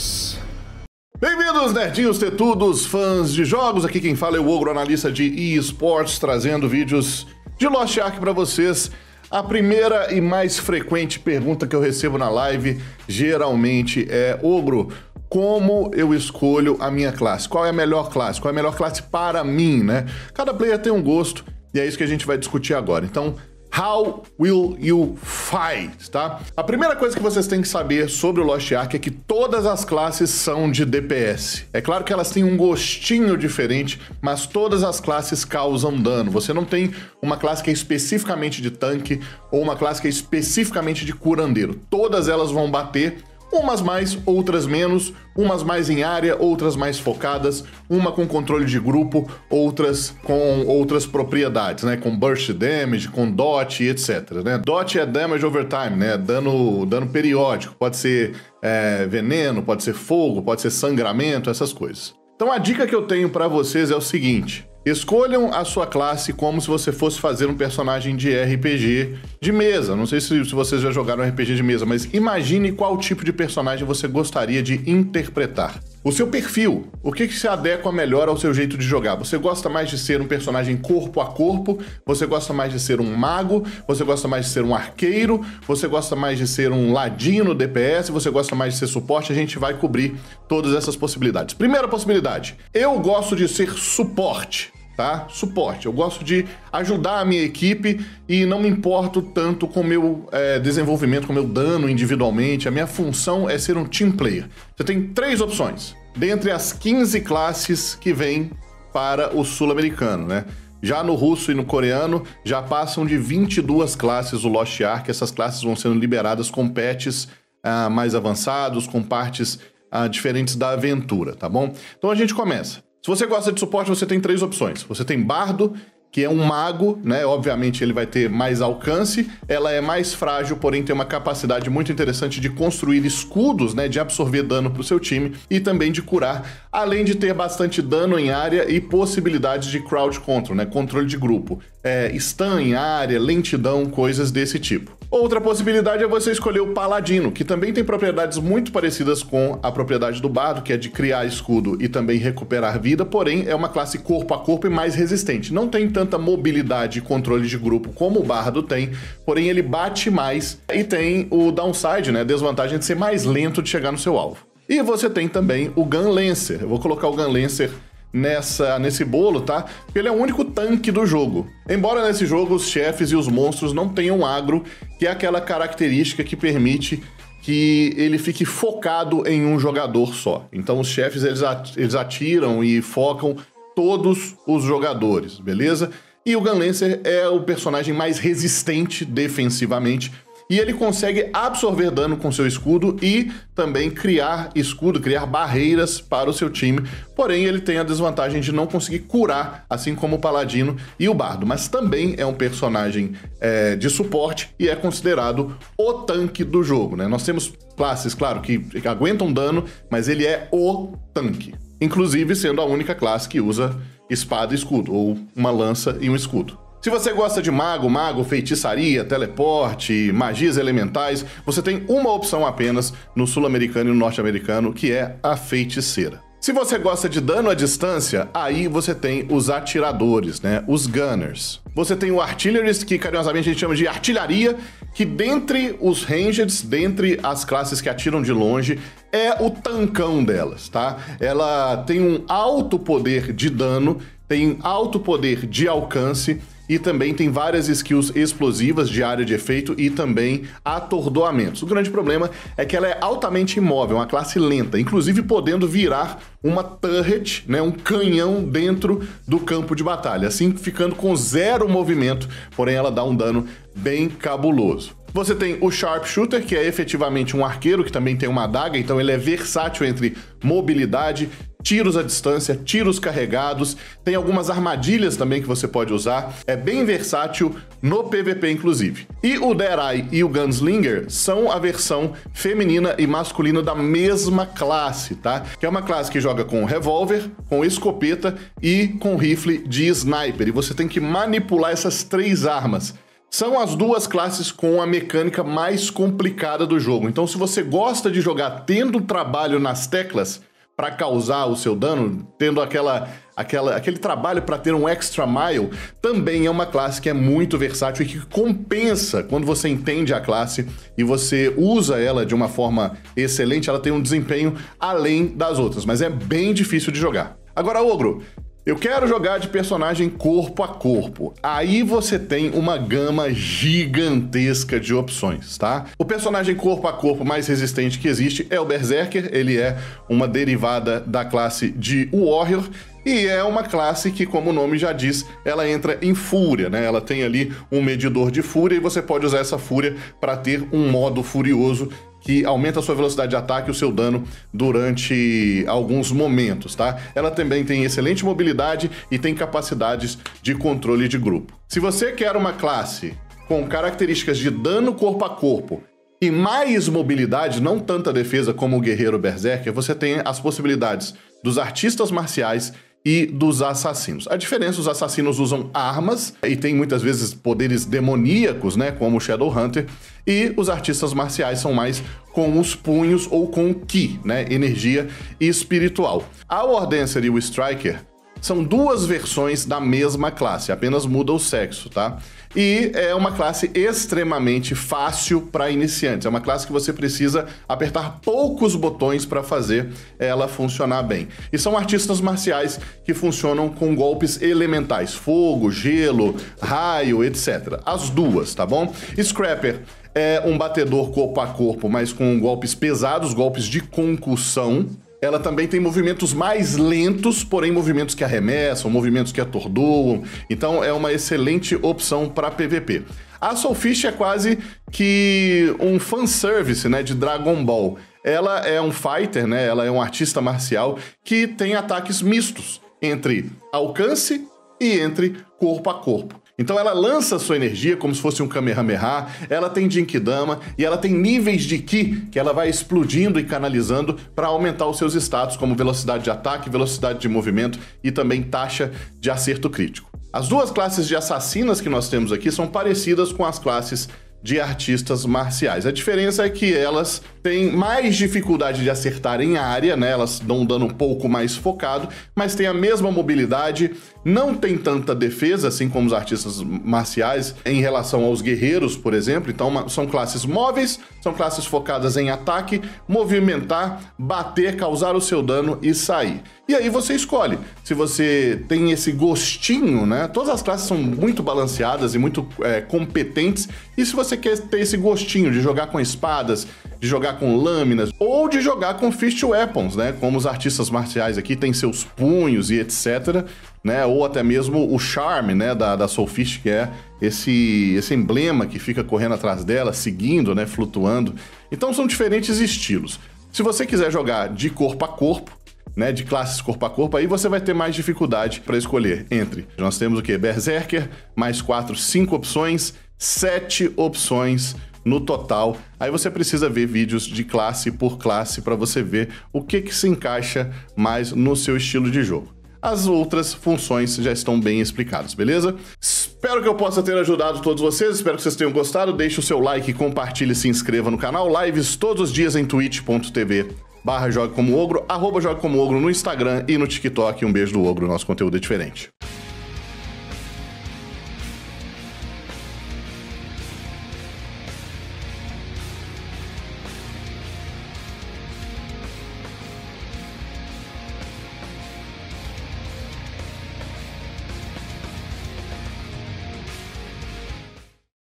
nós. Bem-vindos, nerdinhos tetudos, fãs de jogos. Aqui quem fala é o Ogro, analista de eSports, trazendo vídeos de Lost Ark para vocês. A primeira e mais frequente pergunta que eu recebo na live geralmente é: Ogro, como eu escolho a minha classe? Qual é a melhor classe? Qual é a melhor classe para mim, né? Cada player tem um gosto e é isso que a gente vai discutir agora. Então, How will you fight, tá? A primeira coisa que vocês têm que saber sobre o Lost Ark é que todas as classes são de DPS. É claro que elas têm um gostinho diferente, mas todas as classes causam dano. Você não tem uma classe que é especificamente de tanque ou uma classe que é especificamente de curandeiro. Todas elas vão bater Umas mais, outras menos, umas mais em área, outras mais focadas, uma com controle de grupo, outras com outras propriedades, né? Com burst damage, com dot, etc. Né? Dot é damage over time, né? Dano, dano periódico. Pode ser é, veneno, pode ser fogo, pode ser sangramento, essas coisas. Então a dica que eu tenho para vocês é o seguinte: Escolham a sua classe como se você fosse fazer um personagem de RPG de mesa. Não sei se, vocês já jogaram RPG de mesa, mas imagine qual tipo de personagem você gostaria de interpretar. O seu perfil, o que, que se adequa melhor ao seu jeito de jogar? Você gosta mais de ser um personagem corpo a corpo? Você gosta mais de ser um mago? Você gosta mais de ser um arqueiro? Você gosta mais de ser um ladino DPS? Você gosta mais de ser suporte? A gente vai cobrir todas essas possibilidades. Primeira possibilidade: eu gosto de ser suporte tá? Suporte. Eu gosto de ajudar a minha equipe e não me importo tanto com o meu é, desenvolvimento, com o meu dano individualmente. A minha função é ser um team player. Você tem três opções, dentre as 15 classes que vêm para o sul-americano, né? Já no russo e no coreano, já passam de 22 classes o Lost Ark. Essas classes vão sendo liberadas com patches uh, mais avançados, com partes uh, diferentes da aventura, tá bom? Então a gente começa. Se você gosta de suporte, você tem três opções. Você tem Bardo, que é um mago, né? Obviamente ele vai ter mais alcance, ela é mais frágil, porém tem uma capacidade muito interessante de construir escudos, né? De absorver dano para o seu time e também de curar, além de ter bastante dano em área e possibilidades de crowd control, né? Controle de grupo. É, stun em área, lentidão, coisas desse tipo. Outra possibilidade é você escolher o Paladino, que também tem propriedades muito parecidas com a propriedade do Bardo, que é de criar escudo e também recuperar vida, porém é uma classe corpo a corpo e mais resistente. Não tem tanta mobilidade e controle de grupo como o Bardo tem, porém ele bate mais e tem o downside, né, a desvantagem de ser mais lento de chegar no seu alvo. E você tem também o Gun Lancer. Eu vou colocar o Gun Lancer nessa, nesse bolo, tá? Porque ele é o único tanque do jogo. Embora nesse jogo os chefes e os monstros não tenham agro, que é aquela característica que permite que ele fique focado em um jogador só. Então os chefes eles atiram e focam todos os jogadores, beleza? E o Gunlancer é o personagem mais resistente defensivamente, e ele consegue absorver dano com seu escudo e também criar escudo, criar barreiras para o seu time. Porém, ele tem a desvantagem de não conseguir curar, assim como o Paladino e o Bardo. Mas também é um personagem é, de suporte e é considerado o tanque do jogo. Né? Nós temos classes, claro, que aguentam dano, mas ele é o tanque. Inclusive sendo a única classe que usa espada e escudo, ou uma lança e um escudo. Se você gosta de mago, mago, feitiçaria, teleporte, magias elementais, você tem uma opção apenas no sul-americano e no norte-americano, que é a feiticeira. Se você gosta de dano à distância, aí você tem os atiradores, né? Os gunners. Você tem o artilleries, que carinhosamente a gente chama de artilharia, que dentre os rangers, dentre as classes que atiram de longe, é o tancão delas, tá? Ela tem um alto poder de dano, tem alto poder de alcance e também tem várias skills explosivas de área de efeito e também atordoamentos. O grande problema é que ela é altamente imóvel, uma classe lenta, inclusive podendo virar uma turret, né, um canhão dentro do campo de batalha, assim ficando com zero movimento, porém ela dá um dano bem cabuloso. Você tem o Sharpshooter, que é efetivamente um arqueiro que também tem uma adaga, então ele é versátil entre mobilidade, tiros à distância, tiros carregados, tem algumas armadilhas também que você pode usar, é bem versátil no PVP inclusive. E o Eye e o Gunslinger são a versão feminina e masculina da mesma classe, tá? Que é uma classe que joga com revólver, com escopeta e com rifle de sniper, e você tem que manipular essas três armas são as duas classes com a mecânica mais complicada do jogo. Então, se você gosta de jogar tendo trabalho nas teclas para causar o seu dano, tendo aquela, aquela, aquele trabalho para ter um extra mile, também é uma classe que é muito versátil e que compensa quando você entende a classe e você usa ela de uma forma excelente. Ela tem um desempenho além das outras, mas é bem difícil de jogar. Agora, Ogro, eu quero jogar de personagem corpo a corpo. Aí você tem uma gama gigantesca de opções, tá? O personagem corpo a corpo mais resistente que existe é o Berserker. Ele é uma derivada da classe de Warrior e é uma classe que, como o nome já diz, ela entra em fúria, né? Ela tem ali um medidor de fúria e você pode usar essa fúria para ter um modo furioso que aumenta a sua velocidade de ataque e o seu dano durante alguns momentos, tá? Ela também tem excelente mobilidade e tem capacidades de controle de grupo. Se você quer uma classe com características de dano corpo a corpo e mais mobilidade, não tanta defesa como o guerreiro berserker, você tem as possibilidades dos artistas marciais e dos assassinos. A diferença, os assassinos usam armas e tem muitas vezes poderes demoníacos, né, como o Shadowhunter, e os artistas marciais são mais com os punhos ou com ki, né, energia espiritual. A Wardancer e o Striker são duas versões da mesma classe, apenas muda o sexo, tá? E é uma classe extremamente fácil para iniciantes. É uma classe que você precisa apertar poucos botões para fazer ela funcionar bem. E são artistas marciais que funcionam com golpes elementais: fogo, gelo, raio, etc. As duas, tá bom? Scrapper é um batedor corpo a corpo, mas com golpes pesados, golpes de concussão. Ela também tem movimentos mais lentos, porém movimentos que arremessam, movimentos que atordoam. Então é uma excelente opção para PVP. A Soulfish é quase que um fanservice né, de Dragon Ball. Ela é um fighter, né? Ela é um artista marcial que tem ataques mistos entre alcance e entre corpo a corpo. Então ela lança sua energia como se fosse um Kamehameha, ela tem Jinkidama e ela tem níveis de Ki que ela vai explodindo e canalizando para aumentar os seus status, como velocidade de ataque, velocidade de movimento e também taxa de acerto crítico. As duas classes de assassinas que nós temos aqui são parecidas com as classes de artistas marciais. A diferença é que elas têm mais dificuldade de acertar em área, né? Elas dão um dano um pouco mais focado, mas têm a mesma mobilidade, não tem tanta defesa, assim como os artistas marciais, em relação aos guerreiros, por exemplo. Então, são classes móveis, são classes focadas em ataque, movimentar, bater, causar o seu dano e sair. E aí você escolhe se você tem esse gostinho, né? Todas as classes são muito balanceadas e muito é, competentes. E se você quer ter esse gostinho de jogar com espadas, de jogar com lâminas ou de jogar com fist weapons, né? Como os artistas marciais aqui têm seus punhos e etc, né? Ou até mesmo o charme, né, da, da Soulfish, que é esse esse emblema que fica correndo atrás dela, seguindo, né, flutuando. Então são diferentes estilos. Se você quiser jogar de corpo a corpo, né, de classes corpo a corpo, aí você vai ter mais dificuldade para escolher entre. Nós temos o que? Berserker, mais 4, 5 opções, 7 opções no total. Aí você precisa ver vídeos de classe por classe para você ver o que, que se encaixa mais no seu estilo de jogo. As outras funções já estão bem explicadas, beleza? Espero que eu possa ter ajudado todos vocês, espero que vocês tenham gostado. Deixe o seu like, compartilhe se inscreva no canal. Lives todos os dias em twitch.tv barra Jogue Como Ogro, arroba Jogue Como Ogro no Instagram e no TikTok. Um beijo do Ogro, nosso conteúdo é diferente.